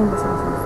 y ya se